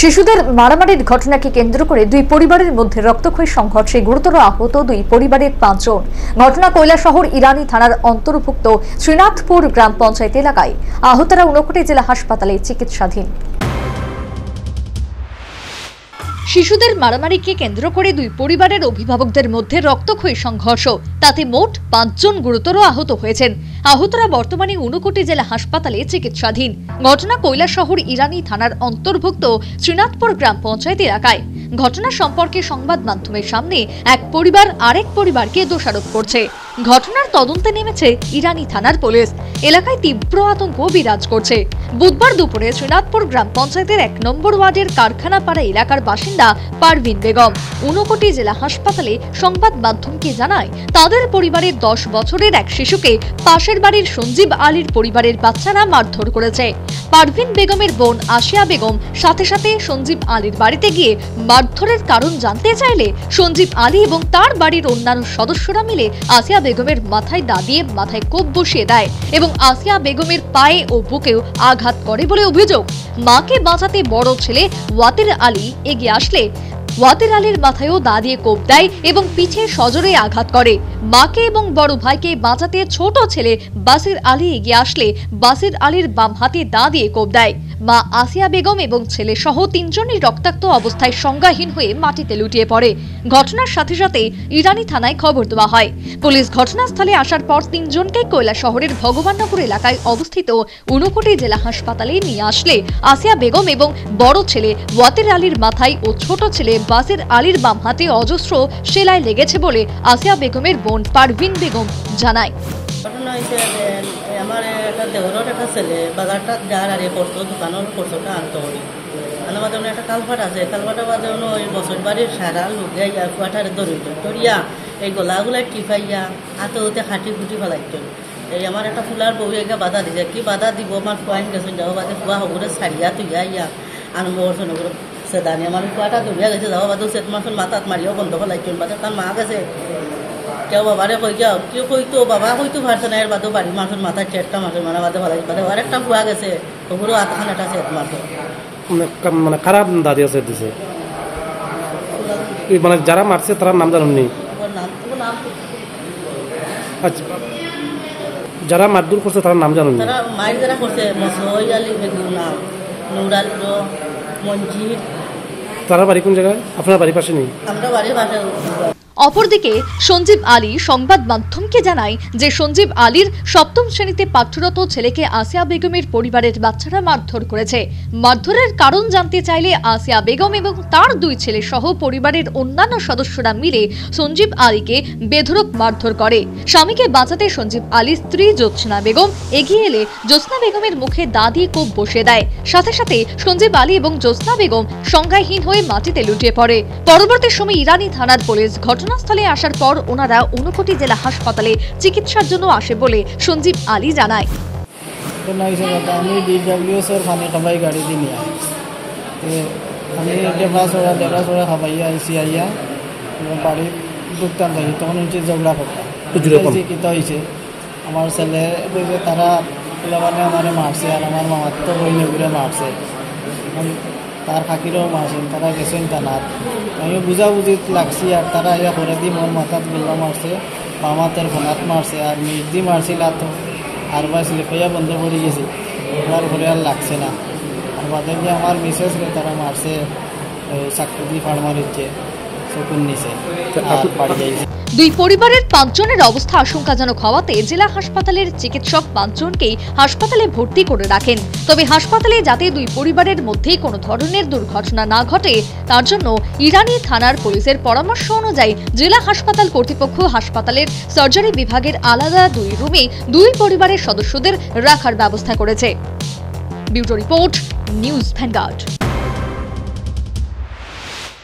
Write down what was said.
শিশুদের মারামারির ঘটনাকে কেন্দ্র করে দুই পরিবারের মধ্যে রক্তক্ষয়ী সংঘর্ষে গুরুতর আহত দুই পরিবারের পাঁচজন। ঘটনা শহর ইরানি থানার অন্তর্ভুক্ত শ্রীনাথপুর গ্রাম পঞ্চায়েত এলাকায়। আহতরা ঊনকোটি জেলা হাসপাতালে চিকিৎসাধীন। শিশুদের মারামারিকে কেন্দ্র করে দুই পরিবারের অভিভাবকদের মধ্যে রক্তক্ষয়ী সংঘর্ষ। তাতে মোট পাঁচজন গুরুতর আহত হয়েছেন। আহতরা বর্তমানে ঊনকোটি জেলা হাসপাতালে চিকিৎসাধীন। ঘটনা কৈলাসহর ইরানি থানার অন্তর্ভুক্ত শ্রীনাথপুর গ্রাম পঞ্চায়েত এলাকায়। ঘটনা সম্পর্কে সংবাদ মাধ্যমের সামনে এক পরিবার আরেক পরিবারকে দোষারোপ করছে। ঘটনার তদন্তে নেমেছে ইরানি থানার পুলিশ। এলাকায় তীব্র আতঙ্ক বিরাজ করছে। বুধবার দুপুরে শ্রীনাথপুর গ্রাম পঞ্চায়েতের এক নম্বর ওয়ার্ডের কারখানাপাড়া এলাকার বাসিন্দা পারভিন বেগম ঊনকোটি জেলা হাসপাতালে সংবাদ মাধ্যমকে জানায়, তাদের পরিবারের দশ বছরের এক শিশুকে পাশের বাড়ির সঞ্জীব আলীর পরিবারের বাচ্চারা মারধর করেছে। পারভিন বেগমের বোন আশিয়া বেগম সাথে সাথে সঞ্জীব আলীর বাড়িতে গিয়ে মারধরের কারণ জানতে চাইলে সঞ্জীব আলী এবং তার বাড়ির অন্যান্য সদস্যরা মিলে আসিয়া বেগমের মাথায় দা দিয়ে মাথায় কোপ বসিয়ে দেয় এবং আসিয়া বেগমের পায়ে ও বুকেও আঘাত করে বলে অভিযোগ। মাকে বাঁচাতে বড় ছেলে ওয়াতির আলী এগিয়ে আসলে ওয়াতির আলীর মাথায়ও দা দিয়ে কোপ দেয় এবং পিঠে সজোরে আঘাত করে। মাকে এবং বড় ভাইকে বাঁচাতে ছোট ছেলে বাসির আলী এগিয়ে আসলে বাসির আলীর বাম হাতে দা দিয়ে কোপ দেয়। মা আসিয়া বেগম এবং ছেলে সহ তিনজনই রক্তাক্ত অবস্থায় সংজ্ঞাহীন হয়ে মাটিতে লুটিয়ে পড়ে। ঘটনার সাথে সাথে ইরানি থানায় খবর দেওয়া হয়। পুলিশ ঘটনাস্থলে আসার পর তিনজনকে কয়লা শহরের ভগবাননগর এলাকায় অবস্থিত ঊনকোটি জেলা হাসপাতালে নিয়ে আসলে। আসিয়া বেগম এবং বড় ছেলে ওয়াতের আলীর মাথায় ও ছোট ছেলে বাসের আলীর বাম হাতে অজস্র সেলাই লেগেছে বলে আসিয়া বেগমের বোন পারভিন বেগম জানায়। ঘটনা হয়েছে আমার একটা দেওরের একটা ছেলে, বাজারটা যার আরে করতো, দোকানের করছোটা আনতে করি আনার মাঝে একটা কালফাট আছে কালফাটের মাঝে ওই বছর বাড়ির সারা লুকিয়া ইয়া কুয়াটারে ধরিত ধরিয়া এই গলাগুলা টিপাইয়া হাতে হতে খাটি খুটি ফেলাইত। এই আমার একটা ফুলার বউ এগা বাধা দিছে, কি বাধা দিব, আমার ফুয়াইন গেছে যাও বাদে ফুয়া হবরে ছাড়িয়া তুইয়া ইয়া। আনন্দ করছেন ওগুলো সেদানি আমার কুয়াটা ধরিয়া গেছে, যাও বাদে সেট মাসুল মাথাত মারিয়াও বন্ধ ফেলাইত বাদে তার মা গেছে। কেউ বাবারে কই যাও কেউ কইতো বাবা কইতো পারছে না এর বাদেও বাড়ি মাথায় চেটটা মাসের মানে বাদে ভালো বাদে আরেকটা ফুয়া গেছে আতখান একটা চেট মারতো মানে কা- মানে খারাপ দাদি আছে দিছে। মানে যারা মারছে তার নাম জানেননি আচ্ছা। যারা মারধর করছে তার নাম জানেননি তারা মায়ের যারা করছে মসই আলী বেগুন নাম নুরাল মঞ্জির তারা বাড়ি কোন জায়গায়? আপনার বাড়ির পাশে নেই? আমরা বাড়ির পাশে। অপরদিকে, সঞ্জীব আলী সংবাদ মাধ্যমকে জানায় যে সঞ্জীব আলীর সপ্তম শ্রেণীতে পাঠ্যরত ছেলেকে আসিয়া বেগমের পরিবারের বাচ্চারা মারধর করেছে। মারধরের কারণ জানতে চাইলে আসিয়া বেগম এবং তার দুই ছেলে সহ পরিবারের অন্যান্য সদস্যরা মিলে সঞ্জীব আলীকে বেধরক মারধর করে। স্বামীকে বাঁচাতে সঞ্জীব আলীর স্ত্রী জ্যোৎস্না বেগম এগিয়ে এলে জ্যোৎস্না বেগমের মুখে দা দিয়ে কোপ বসে দেয়। সাথে সাথে সঞ্জীব আলী এবং জ্যোৎস্না বেগম সংজ্ঞাহীন হয়ে মাটিতে লুটিয়ে পড়ে। পরবর্তী সময় ইরানি থানার পুলিশ ঘটনাস্থলে আসার পর ওনারা ঊনকোটি জেলা হাসপাতালে চিকিৎসার জন্য আসে বলে সঞ্জীব আলী জানায়। আমি ডিডাব্লিউএসের ফানি খাবাই গাড়ি দিয়ে নিয়ে। আমি ডেবরা চড়া ডেবরা চড়া খাবাইয়া আইসি আইয়া এবার বাড়ি ঢুকতাম যাই তখন হচ্ছে ঝগড়া করতাম কিতা হয়েছে আমার ছেলে তারা মানে মারছে আর আমার মামার তো বইনে ঘুরে মারছে তার ফাঁকিরও মারছেন তারা গেছেন টানার আমিও বুঝাবুঝি লাগছি আর তারা ইয়া করে দি মোর মাথাত গোল্লা মারছে মামাতের ফোনাত মারছে আর দি মারছিল আর তো আর বা স্লিপাইয়া বন্ধ করে গেছে। ওনার ঘরে আর লাগছে না। আর বাদে যে আমার মিসেস তারা মারছে চাকরি ফার্মার ইচ্ছে চকুন নিছে আর বাড়ি যাইছে। দুই পরিবারের পাঁচজনের অবস্থা আশঙ্কাজনক হওয়াতে জেলা হাসপাতালের চিকিৎসক পাঁচজনকেই হাসপাতালে ভর্তি করে রাখেন। তবে হাসপাতালে যাতে দুই পরিবারের মধ্যে কোনো ধরনের দুর্ঘটনা না ঘটে, তার জন্য ইরানি থানার পুলিশের পরামর্শ অনুযায়ী জেলা হাসপাতাল কর্তৃপক্ষ হাসপাতালের সার্জারি বিভাগের আলাদা দুই রুমে দুই পরিবারের সদস্যদের রাখার ব্যবস্থা করেছে। Bureau report, news Vanguard.